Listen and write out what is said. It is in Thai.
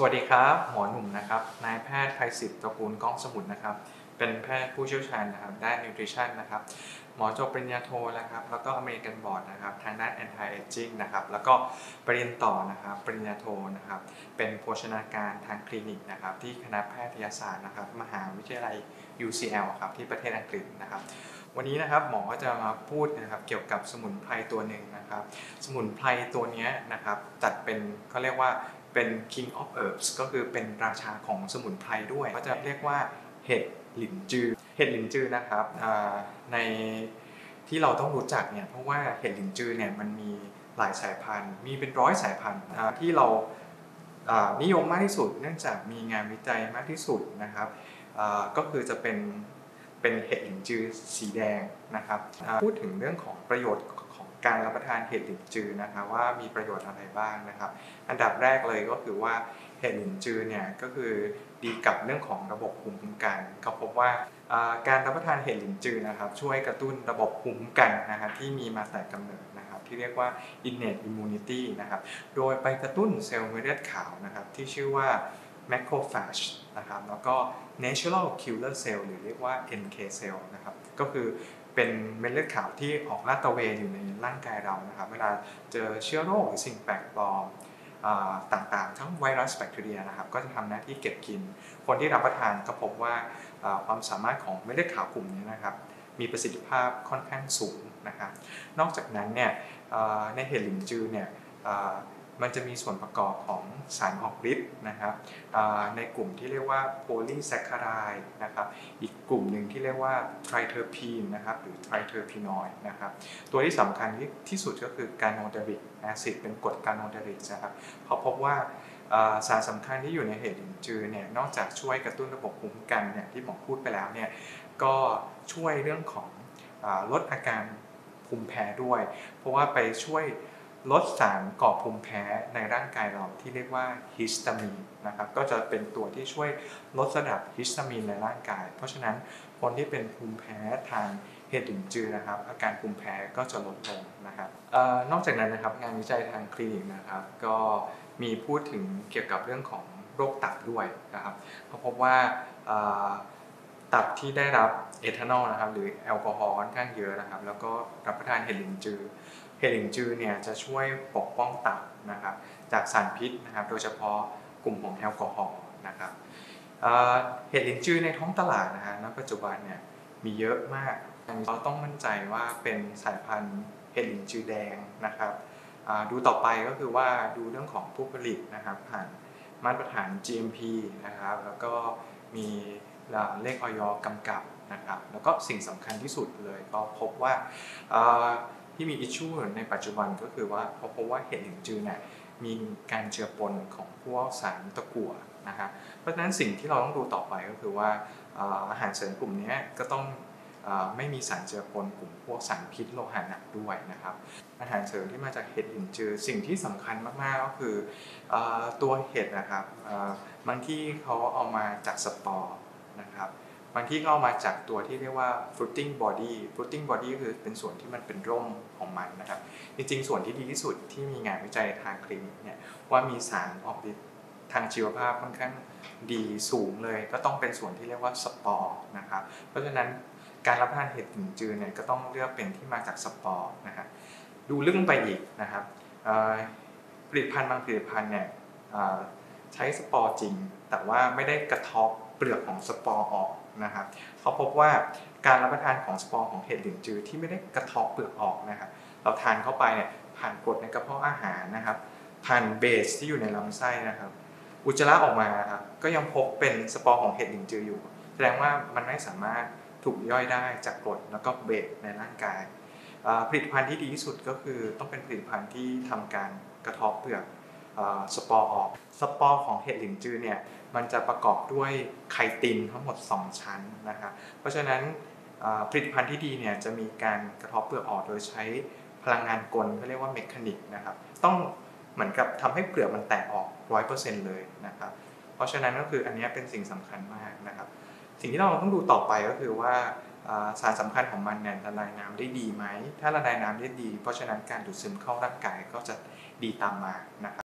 สวัสดีครับ หมอหนุ่มนะครับ นายแพทย์ไพศิษฐ์ตระกูลก้องสมุทรนะครับ เป็นแพทย์ผู้เชี่ยวชาญนะครับด้าน nutrition นะครับ หมอจบปริญญาโทนะครับ แล้วก็ American Board นะครับทางด้าน anti aging นะครับ แล้วก็ปริญญาต่อนะครับ ปริญญาโทนะครับ เป็นโภชนาการทางคลินิกนะครับ ที่คณะแพทยศาสตร์นะครับ มหาวิทยาลัย UCL ครับ ที่ประเทศอังกฤษนะครับ วันนี้นะครับหมอก็จะมาพูดนะครับเกี่ยวกับสมุนไพรตัวหนึ่งนะครับ สมุนไพรตัวนี้นะครับจัดเป็นเขาเรียกว่าเป็น king of herbs ก็คือเป็นราชาของสมุนไพรด้วยก็จะเรียกว่าเห็ดหลินจือ เห็ดหลินจือนะครับในที่เราต้องรู้จักเนี่ยเพราะว่าเห็ดหลินจือเนี่ยมันมีหลายสายพันธุ์ มีเป็นร้อยสายพันธุ์ที่เรานิยมมากที่สุด เนื่องจากมีงานวิจัยมากที่สุดนะครับก็คือจะเป็นเป็นเห็ดหลินจือสีแดงนะครับพูดถึงเรื่องของประโยชน์ของการรับประทานเห็ดหลินจือนะครับว่ามีประโยชน์อะไรบ้างนะครับ อันดับแรกเลยก็คือว่าเห็ดหลินจือเนี่ยก็คือ ดีกับเรื่องของระบบภูมิคุ้มกันเขาพบว่าการรับประทานเห็ดหลินจือนะครับช่วยกระตุ้นระบบภูมิคุ้มกันนะครับที่มีมาแต่กำเนิดนะครับที่เรียกว่า innate immunity นะครับโดยไปกระตุ้นเซลล์เม็ดเลือดขาวนะครับที่ชื่อว่า macrophage นะครับแล้วก็ natural killer cell หรือเรียกว่า NK cell นะครับก็คือเป็นเม็ดเลือดขาวที่ออกลาดตระเวนอยู่ในร่างกายเรานะครับเวลาเจอเชื้อโรคหรือสิ่งแปลกปลอม ต่างๆ ทั้งไวรัสแบคทีเรียนะครับก็จะทำหน้าที่เก็บกิน คนที่รับประทานก็พบว่าความสามารถของเม็ดเลือดขาวกลุ่มนี้นะครับมีประสิทธิภาพค่อนข้างสูงนะครับนอกจากนั้นเนี่ยในเห็ดหลินจือเนี่ย มันจะมีส่วนประกอบของสารออกฤทธิ์นะครับในกลุ่มที่เรียกว่าโพลีแซคคารายนะครับอีกกลุ่มหนึ่งที่เรียกว่า triterpene นะครับหรือ triterpenoid นะครับตัวที่สำคัญที่ที่สุดก็คือ ganoderic acid เป็นกรด ganoderic นะครับเขาพบว่าสารสำคัญที่อยู่ในเห็ดหลินจือเนี่ยนอกจากช่วยกระตุ้นระบบภูมิคุ้มกันเนี่ยที่หมอพูดไปแล้วเนี่ยก็ช่วยเรื่องของอลดอาการภูมิแพ้ด้วย เพราะว่าไปช่วย ลดสารก่อภูมิแพ้ในร่างกายเราที่เรียกว่าฮิสตามีนนะครับก็จะเป็นตัวที่ช่วยลดระดับฮิสตามีนในร่างกาย เพราะฉะนั้นคนที่เป็นภูมิแพ้ทางเห็ดหลินจือนะครับ อาการภูมิแพ้ก็จะลดลงนะครับออนอกจากนั้นนะครับงานวิจัยทางคลินิกนะครับ ก็มีพูดถึงเกี่ยวกับเรื่องของโรคตับด้วยนะครับเขาพบว่า ตับที่ได้รับเอทานอลนะครับหรือแอลกอฮอล์ค่อนข้างเยอะนะครับ แล้วก็รับประทานเห็ดหลินจือ เห็ดหลินจือเนี่ยจะช่วยปกป้องตับนะครับจากสารพิษนะครับ โดยเฉพาะกลุ่มของแอลกอฮอล์นะครับเห็ดหลินจือในท้องตลาดนะฮะณปัจจุบันเนี่ยมีเยอะมากเราต้องมั่นใจว่าเป็นสายพันธุ์เห็ดหลินจือแดงนะครับดูต่อไปก็คือว่าดูเรื่องของผู้ผลิตนะครับผ่านมาตรฐาน GMP นะครับแล้วก็มี เลขออยกำกับนะครับแล้วก็สิ่งสำคัญที่สุดเลยก็พบว่าที่มีอิชชูในปัจจุบันก็คือว่าพบว่าเห็ดหลินจือเนี่ยมีการเจือปนของพวกสารตะกั่วนะฮะเพราะฉะนั้นสิ่งที่เราต้องดูต่อไปก็คือว่าอาหารเสริมกลุ่มนี้ก็ต้องไม่มีสารเจือปนกลุ่มพวกสารพิษโลหะหนักด้วยนะครับ อาหารเสริมที่มาจากเห็ดหินจือสิ่งที่สำคัญมากๆก็คืออตัวเห็ดนะครับบางที่เขาเอามาจากสปอร์ นะครับบางที่ก็เอามาจากตัวที่เรียกว่า fruiting body fruiting body ก็คือเป็นส่วนที่มันเป็นร่มของมันนะครับ จริงๆ ส่วนที่ดีที่สุดที่มีงานวิจัยทางคลินิกเนี่ยว่ามีสารออกฤทธิ์ทางชีวภาพค่อนข้างดีสูงเลย ก็ต้องเป็นส่วนที่เรียกว่าสปอร์นะครับ เพราะฉะนั้นการรับประทานเห็ดหลินจือเนี่ยก็ต้องเลือกเป็นที่มาจากสปอร์นะครับดูลึกลงไปอีกนะครับผลิตภัณฑ์บางผลิตภัณฑ์เนี่ยใช้สปอร์จริง แต่ว่าไม่ได้กะเทาะ เปลือกของสปอร์ออกนะครับเขาพบว่าการรับประทานของสปอร์ของเห็ดหลินจือที่ไม่ได้กะเทาะเปลือกออกนะครับเราทานเข้าไปเนี่ยผ่านกรดในกระเพาะอาหารนะครับ ผ่านเบสที่อยู่ในลำไส้นะครับ อุจจาระออกมาครับก็ยังพบเป็นสปอร์ของเห็ดหลินจืออยู่ แสดงว่ามันไม่สามารถถูกย่อยได้จากกรดแล้วก็เบสในร่างกายผลิตภัณฑ์ที่ดีที่สุดก็คือต้องเป็นผลิตภัณฑ์ที่ทำการกะเทาะเปลือก สปอร์ออก สปอร์ของเห็ดหลินจือเนี่ยมันจะประกอบด้วยไคตินทั้งหมด 2 ชั้นนะครับเพราะฉะนั้นผลิตภัณฑ์ที่ดีเนี่ยจะมีการกะเทาะเปลือกออกโดยใช้พลังงานกลเขาเรียกว่า mechanic นะครับต้องเหมือนกับทำให้เปลือกมันแตกออก 100%เลยนะครับเพราะฉะนั้นก็คืออันนี้เป็นสิ่งสำคัญมากนะครับสิ่งที่เราต้องดูต่อไปก็คือว่าสารสำคัญของมันเนี่ยละลายน้ำได้ดีไหม ถ้าละลายน้ำได้ดี เพราะฉะนั้นการดูดซึมเข้าร่างกายก็จะดีตามมานะครับ